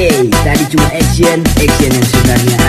Tadi cuma action, action yang sebenarnya.